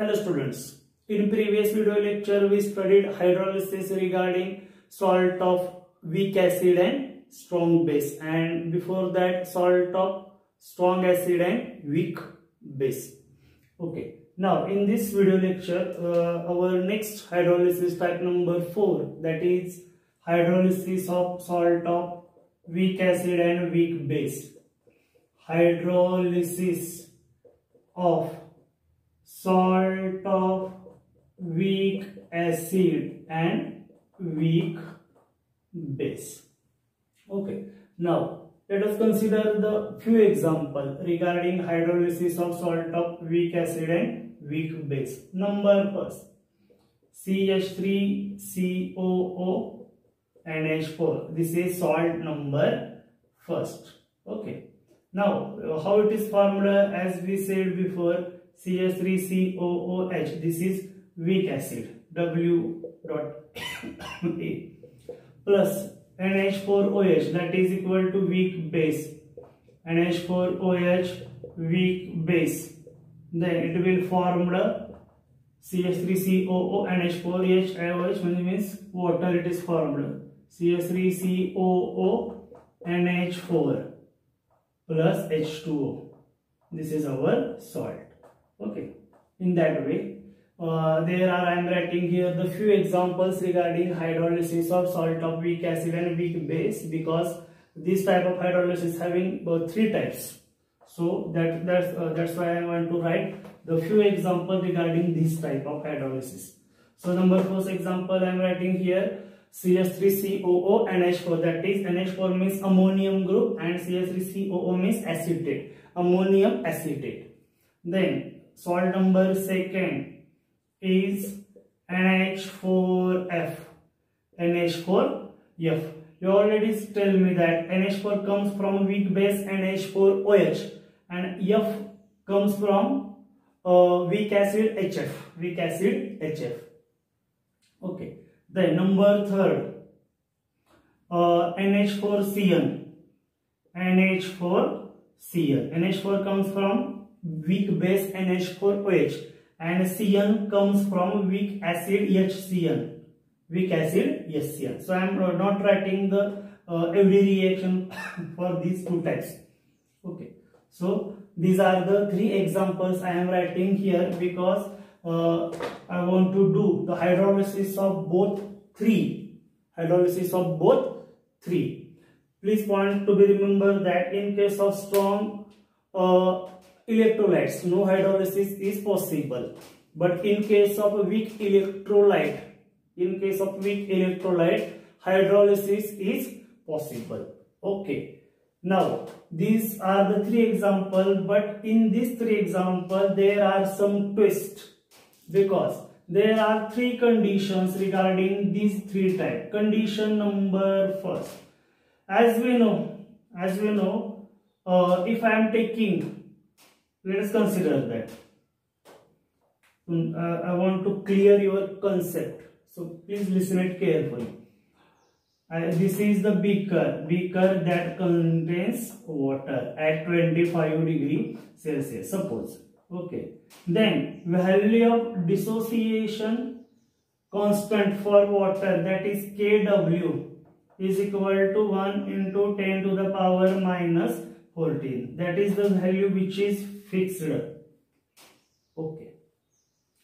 Hello students. In previous video lecture we studied hydrolysis regarding salt of weak acid and strong base and before that salt of strong acid and weak base. Okay. Now in this video lecture uh, our next hydrolysis type number 4 that is hydrolysis of salt of weak acid and weak base. Hydrolysis of salt of weak acid and weak base. Okay, now let us consider the few example regarding hydrolysis of salt of weak acid and weak base. Number first, CH3COO NH4. This is salt number first. Okay. Now, how it is formula as we said before, CH3COOH. This is weak acid. W dot A plus NH4OH that is equal to weak base. NH4OH weak base. Then it will form the CH3COO NH4OH OH means water it is formed. CH3COO NH4 plus H2O. This is our salt okay. In that way uh, there are I am writing here the few examples regarding hydrolysis of salt of weak acid and weak base because this type of hydrolysis having uh, three types. So that that's uh, that's why I want to write the few examples regarding this type of hydrolysis. So number first example I am writing here CH3COO NH4 that is NH4 means ammonium group and CH3COO means acetate. Ammonium acetate. Then salt number second is NH4F. NH4F. You already tell me that NH4 comes from weak base NH4OH and F comes from uh, weak acid HF. Weak acid HF. Okay. Then number third uh, NH4Cn. NH4Cn. NH4 comes from weak base NH4OH and Cn comes from weak acid HCN. Weak acid HCN. So I am not writing the uh, every reaction for these two types. Okay. So these are the three examples I am writing here because uh, I want to do the hydrolysis of both three. Hydrolysis of both three. Please point to be remember that in case of strong uh, electrolytes, no hydrolysis is possible. But in case of weak electrolyte, in case of weak electrolyte, hydrolysis is possible. Okay. Now, these are the three examples, but in these three examples, there are some twists because there are three conditions regarding these three types. Condition number first, as we know, as we know, uh, if I am taking let us consider that. Uh, I want to clear your concept. So please listen it carefully. Uh, this is the beaker. Beaker that contains water at 25 degree celsius suppose. Okay. Then value of dissociation constant for water that is kw is equal to 1 into 10 to the power minus 14 that is the value which is fixed okay.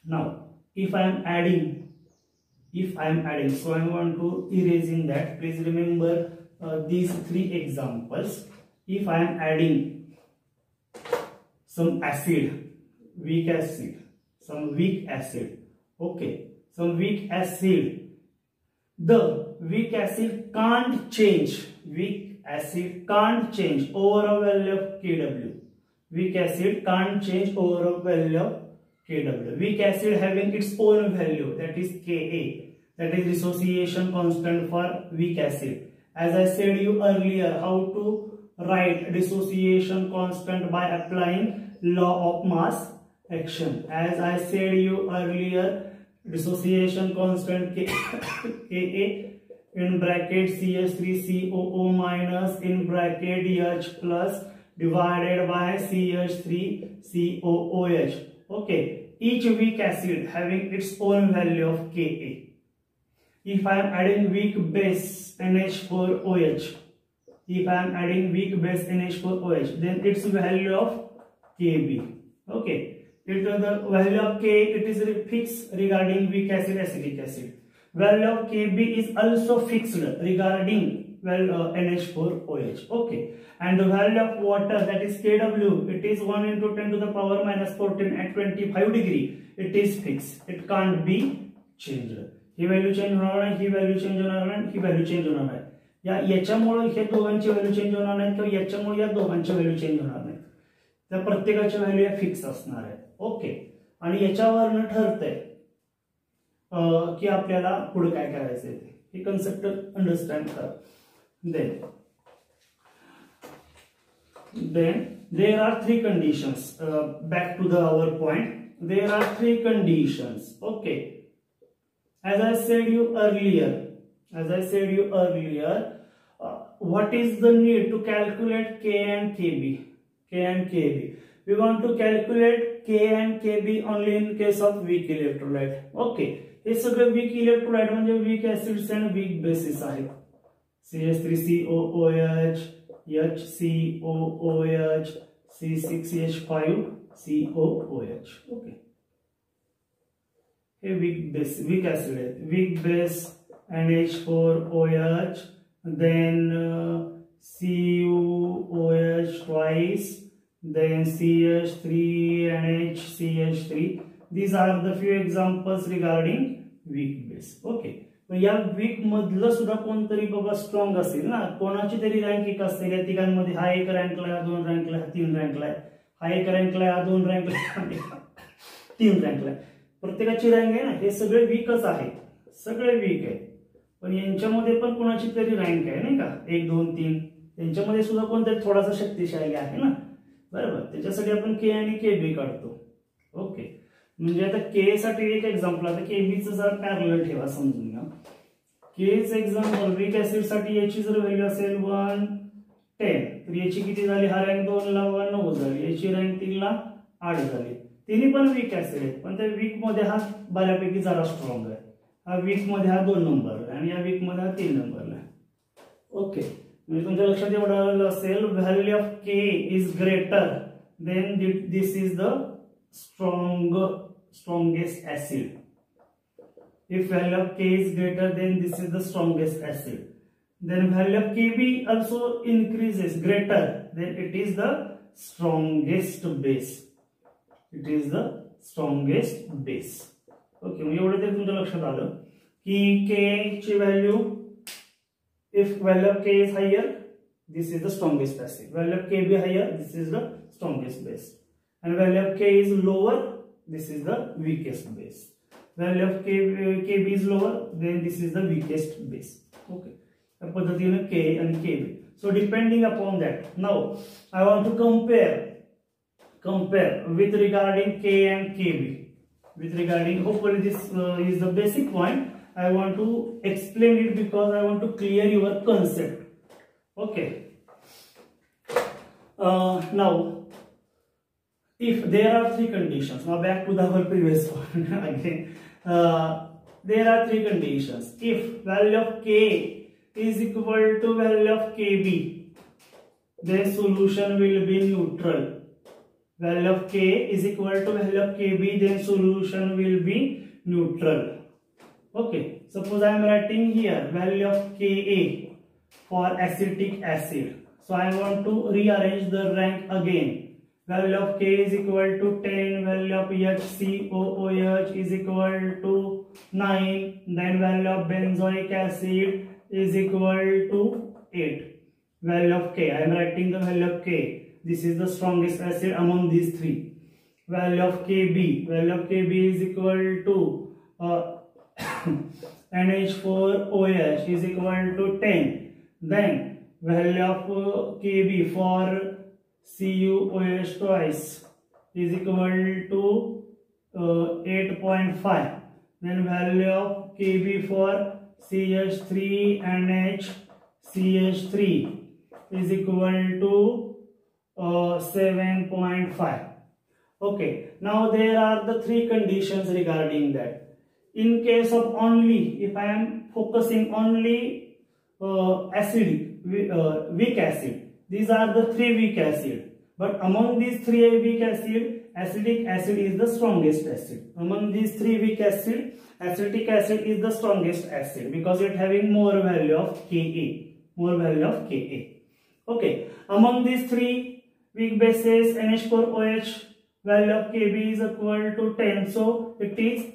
Now if i am adding if i am adding so i want to erasing that. Please remember uh, these three examples. If i am adding some acid weak acid some weak acid okay some weak acid the weak acid can't change weak acid can't change over a value of kW weak acid can't change overall value of Kw. Weak acid having its own value that is Ka that is dissociation constant for weak acid. As I said you earlier how to write dissociation constant by applying law of mass action. As I said you earlier dissociation constant Ka in bracket CH3COO minus in bracket H plus divided by CH3COOH. Okay, each weak acid having its own value of Ka. If I am adding weak base NH4OH, if I am adding weak base NH4OH, then its value of Kb. Okay, it the value of K it is fixed regarding weak acid acetic acid. Value of Kb is also fixed regarding well uh, NH4OH. Okay, and the value of water that is Kw it is 1 into 10 to the power minus 14 at 25 degree. It is fixed. It can't be changed. ही value change होणार नाही ही value change होणार नाही ही value change होणार नाही या याच्यामुळे हे दोघांची व्हॅल्यू चेंज होणार नाही किंवा याच्यामुळे या दोघांची व्हॅल्यू चेंज होणार नाही त्या प्रत्येकाच्या व्हॅल्यू या फिक्स असणार आहे ओके आणि याच्यावरनं ठरतंय की आपल्याला पुढे काय करायचंय ते हे कन्सेप्ट अंडरस्टँड करा then then there are three conditions back to the our point there are three conditions okay as I said you earlier, as I said you earlier, uh, what is the need to calculate K and KB? K and KB. We want to calculate K and KB only in case of weak electrolyte. Okay. हे सगळे weak electrolyte म्हणजे week acids and weak basis आहेत CH3COOH, HCOOH, C6H5COOH. Okay. A weak base, weak acid, weak base NH4OH, then uh, CuOH twice, then CH3NHCH3. These are the few examples regarding weak base. Okay. या weak मधलं सुद्धा कोणतरी बाबा strong असेल ना? कोणाची तरी rank एक असते. या तिघांमध्ये हा एक रँकला हा दोन रँकला हा तीन रँकला हा एक रँकला हा दोन रँकला तीन रँकला प्रत्येकाची रँक आहे ना? हे सगळे वीकच आहेत. सगळे वीक आहे पण यांच्यामध्ये पण कोणाची तरी रँक आहे नाही का? एक दोन तीन. यांच्यामध्ये सुद्धा कोणतरी थोडासा शक्तिशाली आहे ना? बरोबर. त्याच्यासाठी आपण के आणि के बी काढतो. ओके म्हणजे आता के साठी एक एक्झाम्पल आता के बीचं जर पॅरल ठेवा समजून. केच एक्झाम्पल वीक ऍसिडसाठी याची जर व्हॅल्यू असेल वन टेन तर याची किती झाली? हा रँक दोन ला वन नऊ झाली. याची रँक तीनला आठ झाली. तिन्ही पण वीक ऍसिड आहेत. पण त्या वीकमध्ये हा बऱ्यापैकी जरा स्ट्रॉंग आहे. हा वीकमध्ये हा दोन नंबर आणि या वीकमध्ये हा तीन नंबरला ओके म्हणजे तुमच्या लक्षात एवढं आलेलं असेल value of K is greater than this is the strong strongest acid if value of K is greater than this is the strongest acid then value of kb also increases greater then it is the strongest base it is the strongest base okay म्हणजे एवढं तरी तुमच्या लक्षात आलं की के ची value if value of k is higher this is the strongest acid value of kb higher this is the strongest base and value of k is lower this is the weakest base value of kb, kb is lower then this is the weakest base okay या पद्धतीने k and kb so depending upon that now i want to compare compare with regarding k and kb with regarding hopefully this uh, is the basic point I want to explain it because I want to clear your concept. Okay. Uh, now, if there are three conditions, now back to the our previous one again. uh, there are three conditions. If value of K is equal to value of KB, then solution will be neutral. Value of K is equal to value of KB, then solution will be neutral. Okay, suppose I am writing here value of Ka for acetic acid. So I want to rearrange the rank again. Value of K is equal to 10, value of HCOOH is equal to 9, then value of benzoic acid is equal to 8. Value of K, I am writing the value of K. This is the strongest acid among these three. Value of Kb, value of Kb is equal to uh, NH4OH is equal to 10. Then value of uh, Kb for CuOH twice is equal to uh, 8.5. Then value of Kb for CH3NH CH3 is equal to uh, 7.5. Okay, now there are the three conditions regarding that. In case of only, if I am focusing only uh, acid, uh, weak acid, these are the three weak acid. But among these three weak acid, acetic acid is the strongest acid. Among these three weak acid, acetic acid is the strongest acid because it having more value of Ka, more value of Ka. Okay, among these three weak bases, NH4OH value of Kb is equal to 10. So it is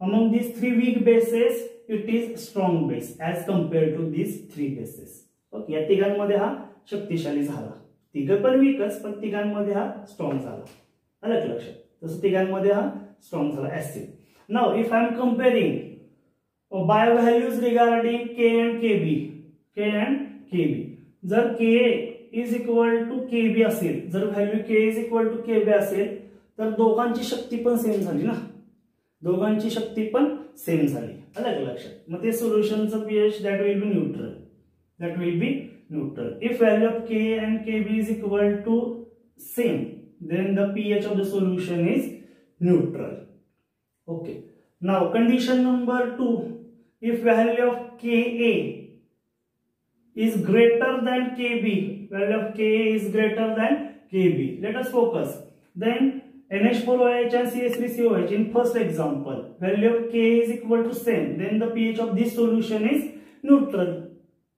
among these three weak bases, it is strong base as compared to these three bases. Okay या तिघांमध्ये हा शक्तिशाली झाला. तिघ पण वीकच पण तिघांमध्ये हा strong झाला. अलग लक्षात. तसं तिघांमध्ये हा स्ट्रॉंग झाला. Acid now if I am comparing by values regarding K and K B K and K B जर K is equal to K B असेल जर value K is equal to K B असेल तर दोघांची शक्ती पण same झाली ना. दोघांची शक्ती पण सेम झाली. अलग लक्षात. मग ते सोल्युशनचं pH that will be neutral that will be neutral. If value of K and Kb is equal to same, then the pH of the solution is neutral. Okay. Now condition number 2, if value of Ka is greater than Kb, value of Ka is greater than Kb. Let us focus. Then NH4OH and CH3COH in first example, value of K is equal to same, then the pH of this solution is neutral.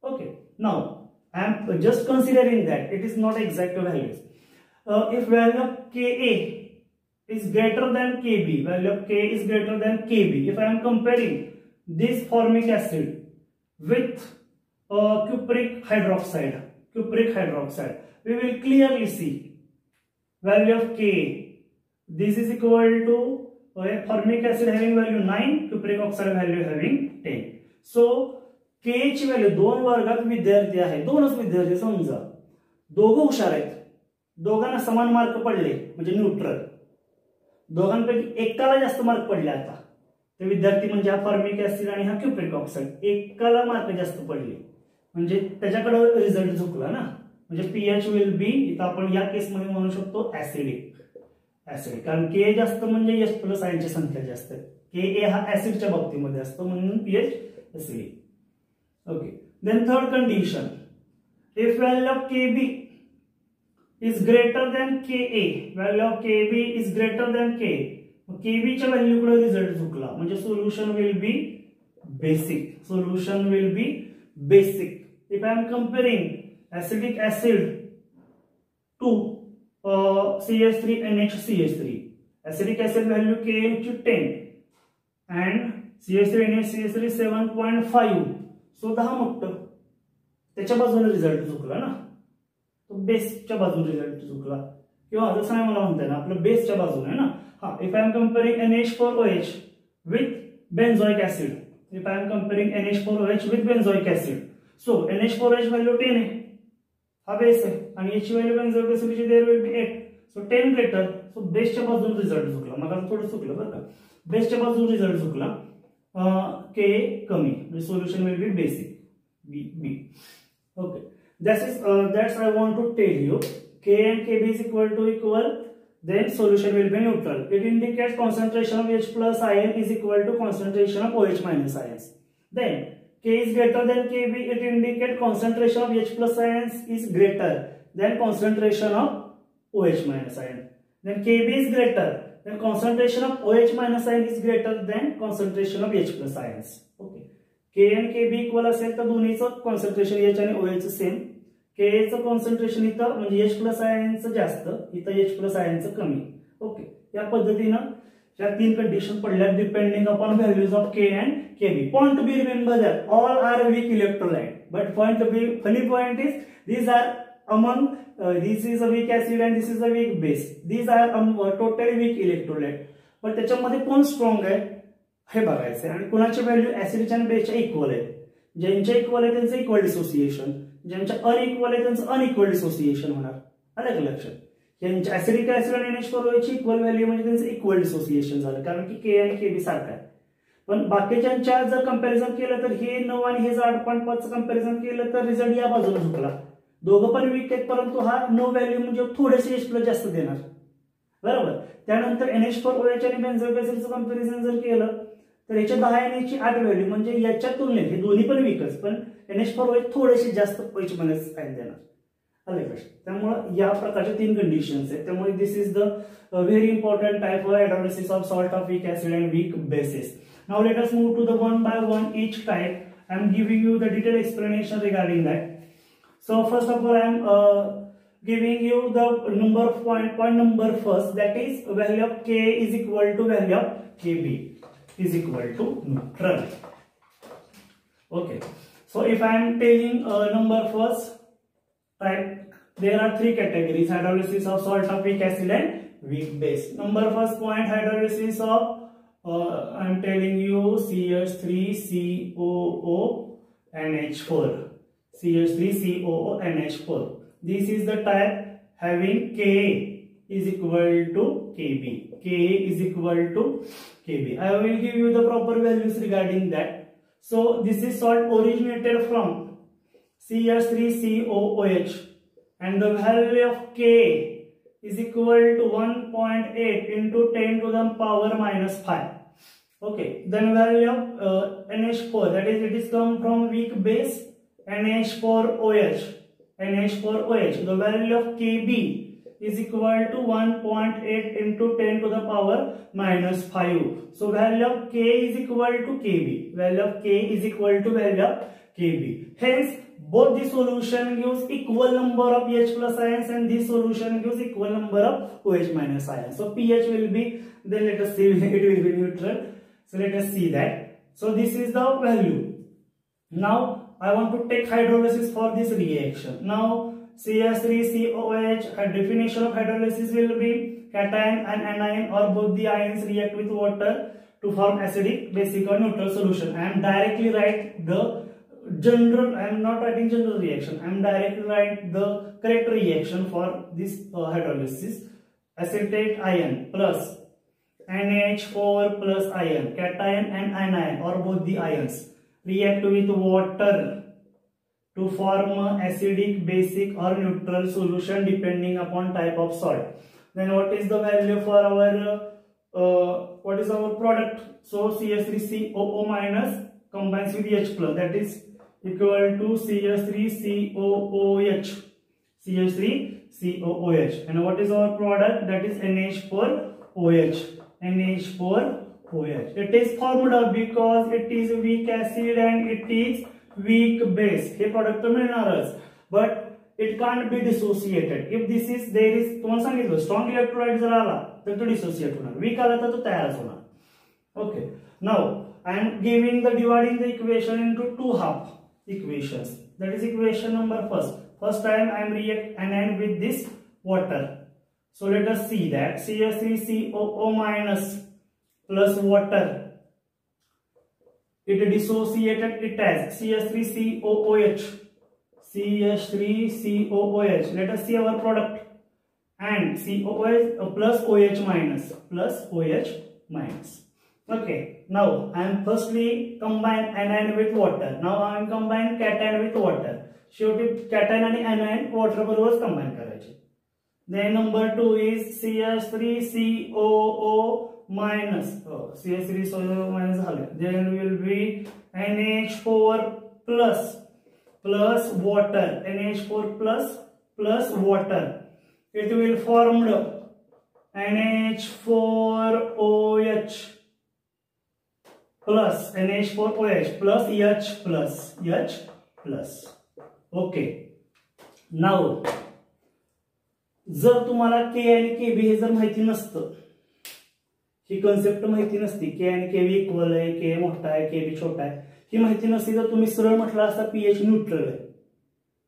Okay. Now, I am just considering that. It is not exact values. Uh, if value of Ka is greater than Kb, value of K is greater than Kb, if I am comparing this formic acid with uh, cupric hydroxide, cupric hydroxide, we will clearly see value of Ka this is equal to uh, formic acid having value 9 cupric oxide value having 10 so के ची value दोन वर्गात विद्यार्थी आहे. दोनच विद्यार्थी समजा. दोघं हुशार आहेत. दोघांना समान मार्क पडले म्हणजे न्यूट्रल दोघांपैकी एकाला जास्त मार्क पडले आता. ते विद्यार्थी म्हणजे हा फॉर्मिक ऍसिड आणि हा क्युप्रिक ऑक्साईड एकाला मार्क जास्त पडले. म्हणजे त्याच्याकडे रिझल्ट झुकला ना. म्हणजे पीएच विल बी इथं आपण या केसमध्ये म्हणू शकतो ऍसिडिक ऍसिड कारण के जास्त म्हणजे एस प्लस आयनची संख्या जास्त के ए हा ऍसिडच्या बाबतीमध्ये असतो म्हणून pH acidic okay. Then third condition. If value of kb is greater than ka value of kb is greater than k. Kb च्या व्हॅल्यू कडे रिझल्ट चुकला? म्हणजे solution will be basic solution will be basic if I am comparing acidic acid to C S three N H C S three acidic acid value K H ten and C S three N H C S three seven point five so दहा मोठं त्याच्या बाजूने result चुकला ना. तो बेसच्या बाजूने result चुकला. किंवा जसं नाही मला म्हणताय ना आपलं बेसच्या बाजूने ना. हा if I am comparing N H four O H with benzoic acid if I am comparing N H four O H with benzoic acid so N H four H value ten आहे. हा base आहे. आणि याची value कन्झर्वेसिव्हची there will be eight so ten greater so बेसच्या बाजून result चुकला. मला थोडं चुकलं बरं का. बेसच्या बाजून रिझल्ट चुकला. K, kami. The solution will be basic. B, B. Okay. That is uh, I want to tell you. K and Kb is equal to equal. Then solution will be neutral. It indicates concentration of H plus ion is equal to concentration of OH minus ions. Then K is greater than Kb. It indicates concentration of H plus ions is greater than concentration of OH minus ion. Then Kb is greater then concentration of OH minus ion is greater than concentration of H plus ions. Okay. K and Kb equal असेल तर दोन्हीचं concentration H आणि OH same K चं concentration इथं म्हणजे H plus आयनचं जास्त इथं H plus आयनचं कमी. ओके या पद्धतीनं या तीन कंडिशन पडल्या depending upon values of K and K B point to be remember that all are weak electrolyte but point to be funny point is these are among this is a weak acid and this is a weak base. These are um, uh, totally weak electrolyte. पण त्याच्यामध्ये कोण strong आहे? हे बघायचं आणि कुणाची value ऍसिडच्या आणि बेसच्या equal आहे. ज्यांच्या इक्वल आहे त्यांचं इक्वल डिसोसिएशन ज्यांच्या अनइक्वल आहे त्यांचं अनइक्वल डिसोसिएशन होणार. अलग लक्षात यांच्या ऍसिडिक ऍसिड आणि एनएच फोर इक्वल व्हॅल्यू म्हणजे त्यांचं इक्वल डिसोसिएशन झालं. कारण की के आणि के बी सारखा आहे. पण बाकीच्यांच्या जर कंपॅरिझन केलं तर हे नऊ आणि हे आठ पॉईंट पाच कंपॅरिझन केलं तर रिझल्ट या बाजूला झुकला. दोघं पण वीक आहेत परंतु हा नो व्हॅल्यू म्हणजे थोडेसे एच प्लस जास्त देणार. बरोबर? त्यानंतर एन एच फोर ओएच आणि बेन्झोइक बेसिलचं कंपॅरिझन जर केलं तर याच्या दहा एन एचची आठ व्हॅल्यू म्हणजे याच्या तुलनेत हे दोन्ही पण वीकच पण एन एच फोर ओएच थोडेसे जास्त ओएच मायनस साईन देणार. आले प्रश्न त्यामुळं या प्रकारच्या तीन कंडिशन्स आहेत. त्यामुळे this is the very important type of hydrolysis of salt of weak acid and weak bases now let us move to the one by one each type I am giving you the detailed explanation regarding that. So first of all, I am uh, giving you the number point, point number first that is value of K is equal to value of KB is equal to neutral. Okay. So if I am telling uh, number first type, there are three categories hydrolysis of salt of weak acid and weak base. Number first point hydrolysis of uh, I am telling you CH3COO NH4 CH3COO NH4 this is the type having Ka is equal to Kb Ka is equal to Kb I will give you the proper values regarding that. So this is salt originated from CH3COOH and the value of K is equal to 1.8 into 10 to the power minus 5. Okay, then value of uh, NH4 that is it is come from weak base NH4OH. NH4OH. The value of Kb is equal to 1.8 into 10 to the power minus 5. So value of K is equal to Kb. Value of K is equal to value of Kb. Hence both the solution gives equal number of H plus ions and this solution gives equal number of OH minus ions. So pH will be, then let us see, it will be neutral. So let us see that. So this is the value. Now I want to take hydrolysis for this reaction. Now CH3COH, definition of hydrolysis will be cation and anion or both the ions react with water to form acidic, basic or neutral solution. I am directly write the general i am not writing general reaction i am directly write the correct reaction for this uh, hydrolysis acetate ion plus NH4 plus ion cation and anion or both the ions react with water to form acidic basic or neutral solution depending upon type of salt then what is the value for our uh, what is our product so CH3COO minus combines with H plus that is equal to CH3COOH. CH3COOH. And what is our product? That is NH4OH. NH4OH. It is formed up because it is weak acid and it is weak base. हे product मिळणारच. But it can't be dissociated. If this is, there is, तुम्हाला सांगितलं strong electrolyte जर आला तर तो dissociate होणार. Weak आला तर तो तयारच होणार. Okay. Now, I am giving the dividing the equation into two half equations. That is equation number first. First time I am react anion with this water. So let us see that CH3COO minus plus water. It dissociated it as CH3COOH. CH3COOH. Let us see our product. And COOH plus OH minus plus OH minus. Okay, now I am firstly combine anion with water. Now I am combine cation with water. शेवटी cation आणि anion water बरोबरच combine करायचे. Then number two is CH3COO minus. Oh, CH3COO minus झाले. Then will be NH4 plus plus water. NH4 plus plus water. It will form NH4OH plus NH4OH plus H plus H plus okay now जर तुम्हाला के आणि के B हे जर माहिती नसतं ही concept माहिती नसती. के आणि के बी इक्वल आहे के मोठा आहे के बी छोटा आहे. ही माहिती नसती तर तुम्ही सरळ म्हटलं असता पीएच न्यूट्रल आहे.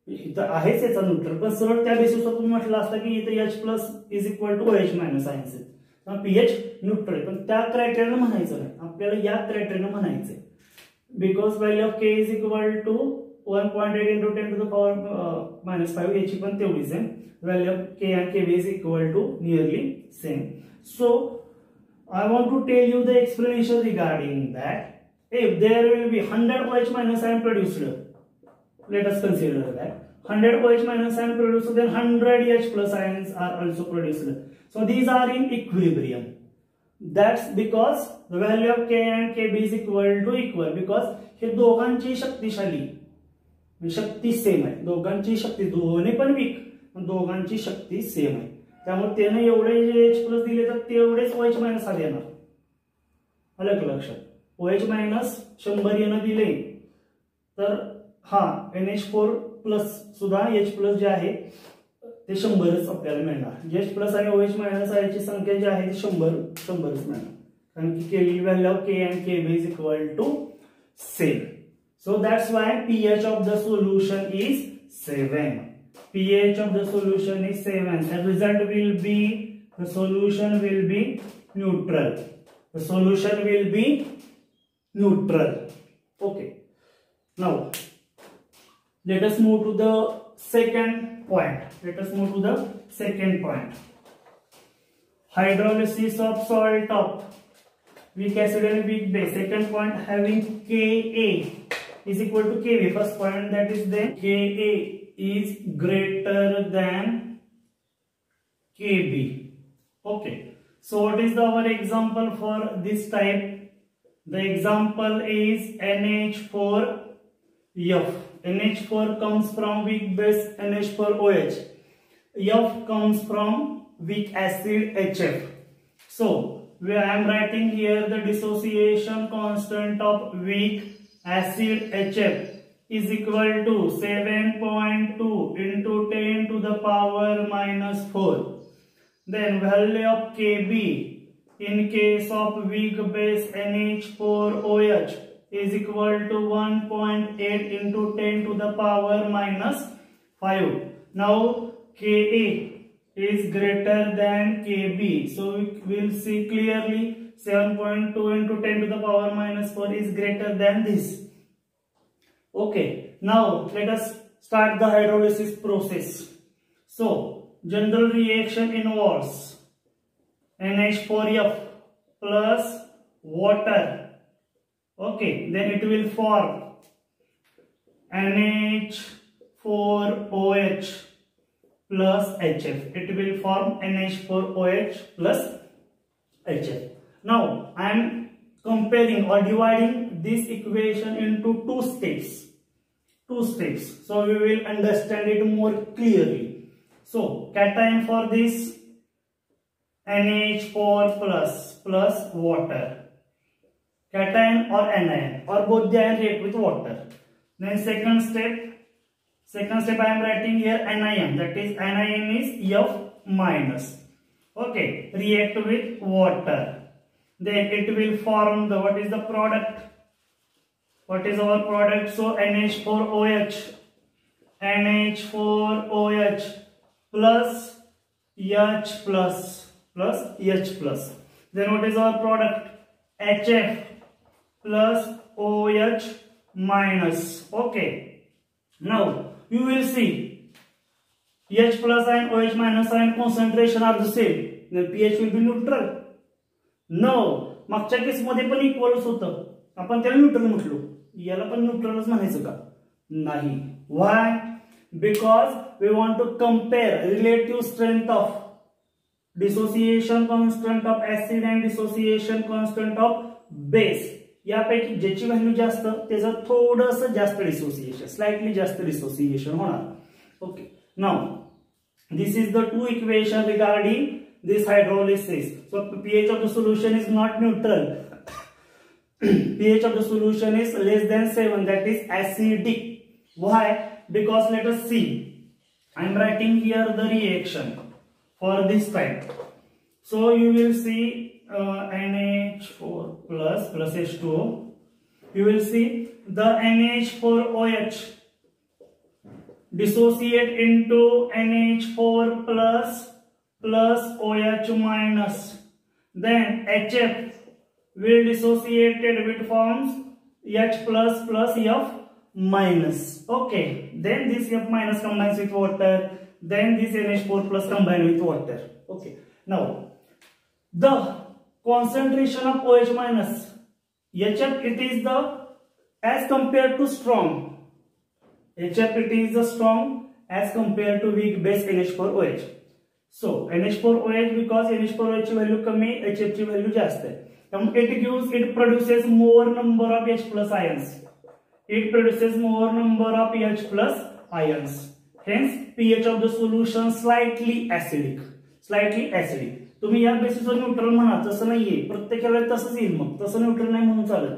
इथं आहेच याचा न्यूट्रल पण सरळ त्या बेसिसवर तुम्ही म्हटलं असता की इथं H plus is equal to H minus science pH neutral पण त्या क्रायटेरियानं म्हणायचं नाही. आपल्याला या क्रायटेरियानं म्हणायचंय. Because value of K is equal to one point eight into ten to the power minus five याची पण तेवढीच आहे. Value of K and K B is equal to nearly same so I want to tell you the explanation regarding that. If there will be 100 OH minus ion produced, let us consider that. 100 OH minus ion produced, then 100 H plus ions are also produced. So these are in equilibrium. That's because the value of K and Kb is equal to equal because हे दोघांची शक्तिशाली शक्ती same आहे दोघांची शक्ती दोन्ही पण week दोघांची शक्ती सेम आहे त्यामुळे त्यानं एवढे जे एच प्लस दिले तर तेवढेच ओ एच मायनस आले येणार. अलग लक्षात. ओ एच मायनस शंभर येणं दिले. तर हा एन एच फोर प्लस सुद्धा एच प्लस जे आहे ते शंभरच आपल्याला मिळणार. एच प्लस आणि ओएच मायनस याची संख्या जी आहे ती शंभर शंभरच मिळणार. कारण की K value of K and K B is equal to same so that's why pH of the solution is seven pH of the solution is 7 the result will be the solution will be neutral the solution will be neutral okay now let us move to the second point. Let us move to the second point. Hydrolysis of salt of weak acid and weak base. Second point having Ka is equal to Kb. First point that is then Ka is greater than Kb. Okay. So what is our example for this type? The example is NH4F. NH4 comes from weak base NH4OH. F comes from weak acid HF. So, I am writing here the dissociation constant of weak acid HF is equal to 7.2 into 10 to the power minus 4. Then value of Kb in case of weak base NH4OH is equal to 1.8 into 10 to the power minus 5. Now Ka is greater than Kb. So we will see clearly 7.2 into 10 to the power minus 4 is greater than this. Okay, now let us start the hydrolysis process. So, general reaction involves NH4F plus water. Okay then it will form NH4OH plus HF it will form NH4OH plus HF now I am comparing or dividing this equation into two steps two steps so we will understand it more clearly so cation for this NH4 plus plus water cation or anion or both they are react with water. Then second step, second step I am writing here anion that is anion is F minus. Okay, react with water. Then it will form the what is the product? What is our product? So NH4OH, NH4OH plus H plus plus H plus. Then what is our product? HF plus OH minus. Okay. Now you will see H plus and OH minus ion concentration are the same. Then pH will be neutral. No. मागच्या केसमध्ये पण इक्वलच होतं आपण त्याला neutral म्हटलो याला पण न्यूट्रलच म्हणायचं का? नाही. Why because we want to compare relative strength of dissociation constant of acid and dissociation constant of base यापैकी ज्याची व्हॅल्यू जास्त त्याचं थोडस जास्त डिसोसिएशन स्लाइटली जास्त डिसोसिएशन होणार. Okay now this is the two equation regarding this hydrolysis so pH of the solution is not neutral pH of the solution is less than 7 that is acidic. Why? Because let us see. I am writing here the reaction for this type. So you will see uh, NH4 plus plus H2O, you will see the NH4OH dissociate into NH4 plus plus OH minus. Then HF will dissociated with forms H plus plus F minus. Okay. Then this F minus combines with water. Then this NH4 plus combine with water. Okay. Now, the concentration of OH minus. HF it is the as compared to strong. HF it is the strong as compared to weak base NH4OH. So NH4OH because NH4OH ची value कमी HF ची value जास्त आहे त्यामुळे gives it it more number number of H plus ions it produces more number of H plus ions. Hence, pH of the solution slightly acidic. Slightly acidic. तुम्ही या बेसिसवर neutral म्हणा तसं नाहीये. प्रत्येक वेळेला तसंच येईल मग. तसं न्यूट्रल नाही म्हणून चालत.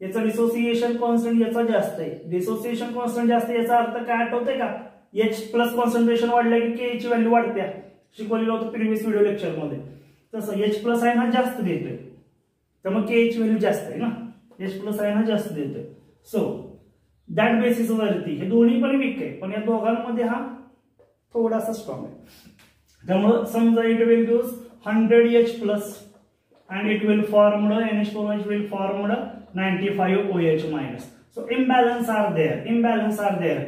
याचा डिसोसिएशन कॉन्स्टंट याचा जास्त आहे. डिसोसिएशन कॉन्स्टंट जास्त याचा अर्थ काय आठवतंय का? एच प्लस कॉन्सन्ट्रेशन वाढलं की के ची व्हॅल्यू वाढत्या. शिकवलेलं होतं प्रिव्हियस व्हिडिओ लेक्चरमध्ये तसं एच प्लस आहे हा जास्त देतोय. तो मैं के एच वैल्यू जास्त है ना. एच प्लस आहे ना जास्त देते सो दैट बेसिस वरती, हे दोन्ही पण वीक आहे, पण या दोघांमध्ये हा थोडासा स्ट्रॉंग आहे. त्यामुळं समझा it will give hundred H plus and it will formed N H four H will formed ninety five O H minus so imbalance are there imbalance are there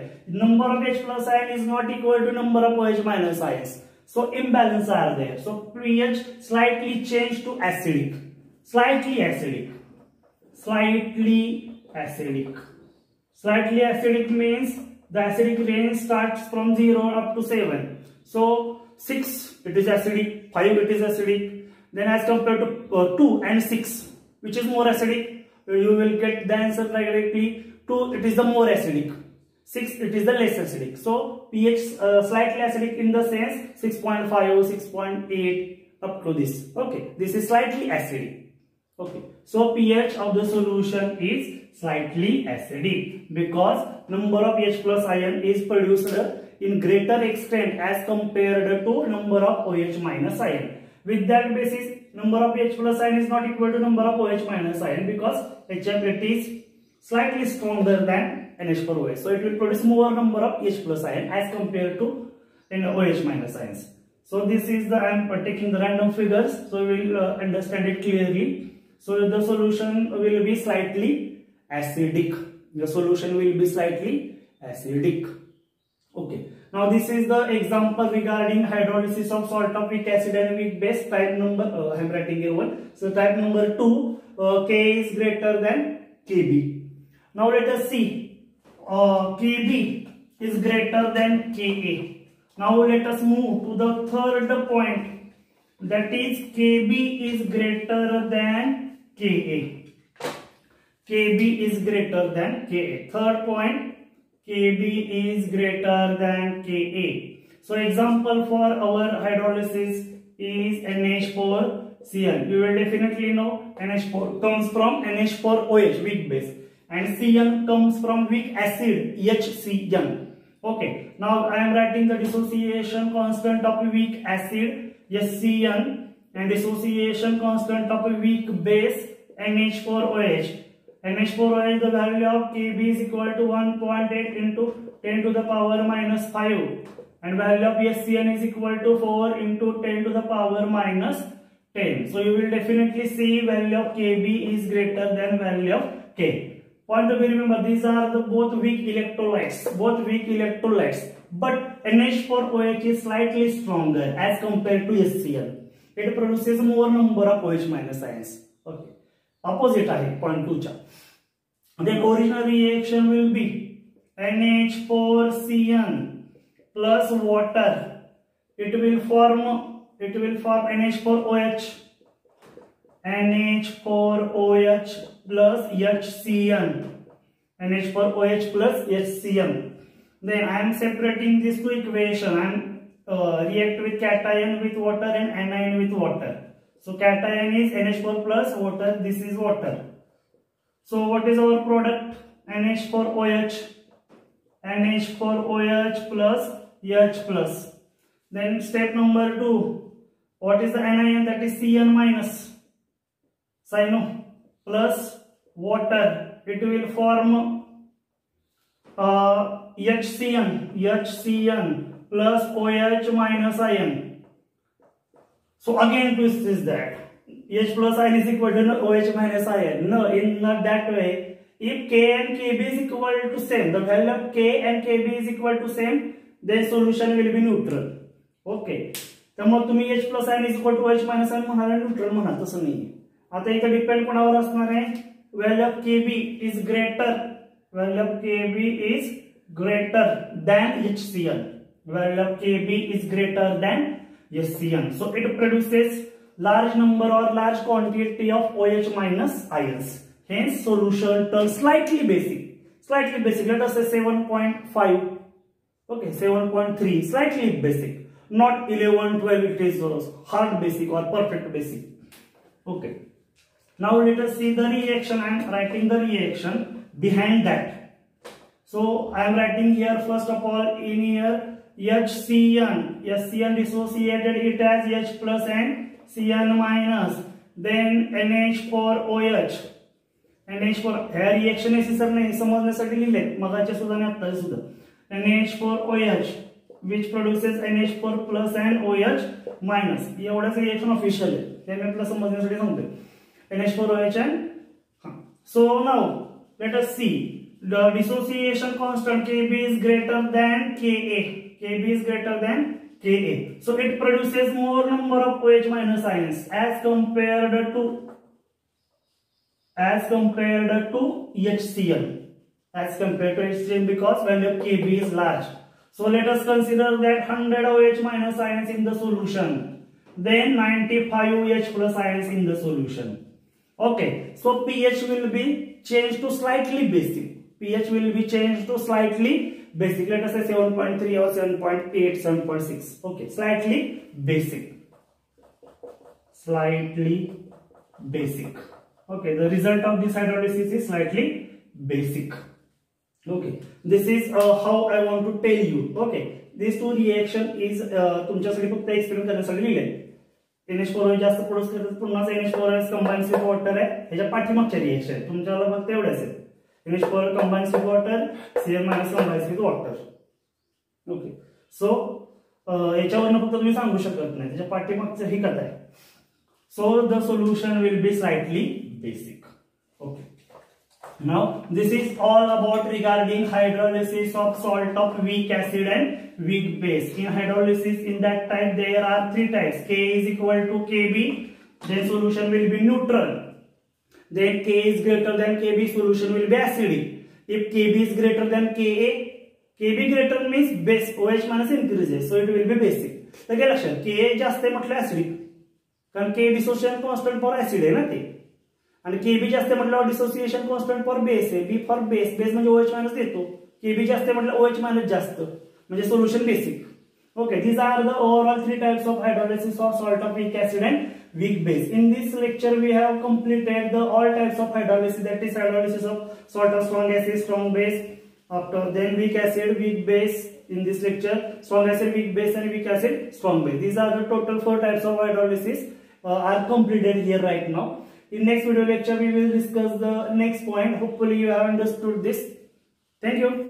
number of H plus ion is not equal to number of O H minus ions so imbalance are there so P H slightly change to acidic Slightly acidic. Slightly acidic. Slightly acidic means the acidic range starts from 0 up to 7. So 6 it is acidic, 5 it is acidic, then as compared to uh, 2 and 6 which is more acidic you will get the answer directly 2 it is the more acidic 6 it is the less acidic so pH uh, slightly acidic in the sense 6.5 6.8 up to this okay this is slightly acidic okay so pH of the solution is slightly acidic because number of H plus ion is produced in greater extent as compared to number of OH minus ion. With that basis number of H plus ion is not equal to number of OH minus ion because HF is slightly stronger than NH4OH so it will produce more number of H plus ion as compared to in OH minus ions. So this is the I am taking the random figures so we will uh, understand it clearly so the solution will be slightly acidic the solution will be slightly acidic okay now this is the example regarding hydrolysis of salt of weak acid and weak base type number uh, I am writing here one. So type number 2 uh, K is greater than Kb. Now let us see uh, Kb is greater than Ka. Now let us move to the third point that is Kb is greater than Ka. Kb is greater than Ka. Third point Kb is greater than Ka. So example for our hydrolysis is NH4CN. You will definitely know NH4 comes from NH4OH weak base and Cn comes from weak acid HCN. Okay, now I am writing the dissociation constant of weak acid HCN and dissociation constant of weak base NH4OH NH4OH, the value of Kb is equal to 1.8 into 10 to the power minus 5 and value of HCN is equal to 4 into 10 to the power minus 10. So you will definitely see value of Kb is greater than value of K. Point to be remember these are the both weak electrolytes, both weak electrolytes. But NH4OH is slightly stronger as compared to HCN. It produces more number of OH minus ions. Okay opposite आहे point 2 च्या then original reaction will be NH4Cn plus water it will form it will form NH4OH NH4OH plus HCN NH4OH plus HCN then I am separating these two equation I am uh, react with cation with water and anion with water so cation is NH4 plus water. This is water. So what is our product? NH4OH. NH4OH plus H plus. Then step number two. What is the anion? That is Cn minus. Cyano plus water. It will form uh, HCN. HCN plus OH minus ion. So again twist is that H plus ion is equal to OH minus ion. No, in not that way. If K and Kb is equal to same, the value of K and Kb is equal to same, then solution will be neutral. Okay. त्यामुळे तुम्ही H plus ion is equal to H minus ion म्हणाल neutral म्हणा तसं नाही आता इथे depend कोणावर असणार आहे value of K B is greater value of K B is greater than HCl. Value of Kb is greater than HCN. So it produces large number or large quantity of OH minus ions. Hence solution turns slightly basic. Slightly basic. Let us say 7.5. Okay, 7.3. Slightly basic. Not 11, 12 it is uh, hard basic or perfect basic. Okay. Now let us see the reaction. I am writing the reaction behind that. So I am writing here first of all in here HCN. HCN dissociated it as H plus and Cn minus. Then NH4OH. NH4 ह्या reaction आहे sir नाही समजण्यासाठी लिहिले मगाच्या सुद्धा नाही आता सुद्धा NH4OH which produces NH4 plus and OH minus एवढंच रिएक्शन ऑफिशियल आहे ते मी आपल्याला समजण्यासाठी सांगतोय NH4OH and so now let us see the dissociation constant Kb is greater than Ka. Kb is greater than Ka. So it produces more number of OH minus ions as compared to as compared to HCl as compared to HCl because value of Kb is large. So let us consider that 100 OH minus ions in the solution. Then 95 OH plus ions in the solution. Okay, so pH will be changed to slightly basic pH will be changed to slightly basic let us say 7.3 और 7.8 7.6 okay slightly basic slightly basic okay the result of this hydrolysis is slightly basic okay this is how I want to tell you okay this two reaction is तुमच्यासाठी फक्त explain करण्यासाठी लिहिले. NH4O जास्त produce करत water आहे. याच्या पाठीमागचे reaction तुमच्याला फक्त एवढंच आहे H4 combines with water, Cl minus combines with water. Okay so याच्यावरनं फक्त तुम्ही सांगू शकत नाही. त्याच्या पाठीमागचं ही कथा आहे. So the solution will be slightly basic okay now this is all about regarding hydrolysis of salt of weak acid and weak base in hydrolysis in that type there are three types K is equal to K B then solution will be neutral then K is greater than Kb, solution will be acidic. If Kb is greater than Ka, Kb greater means base, OH minus increases, so it will be basic. काय लक्षात Ka जास्त आहे म्हटलं acidic कारण के dissociation constant for acid आहे ना ते आणि केबी जास्त म्हटल्यावर डिसोसिएशन कॉन्स्टंट फॉर बेस आहे बी फॉर बेस बेस म्हणजे ओएच मायनस देतो केबी जास्त म्हटलं ओएच मायनस जास्त म्हणजे solution basic Okay, these are the overall three types of hydrolysis of salt of weak acid and weak base. In this lecture, we have completed the all types of hydrolysis. That is hydrolysis of of strong acid, strong base. After then weak acid, weak base. In this lecture, strong acid, weak base, and weak acid, strong base. These are the total four types of hydrolysis uh, are completed here right now. In next video lecture, we will discuss the next point. Hopefully, you have understood this. Thank you.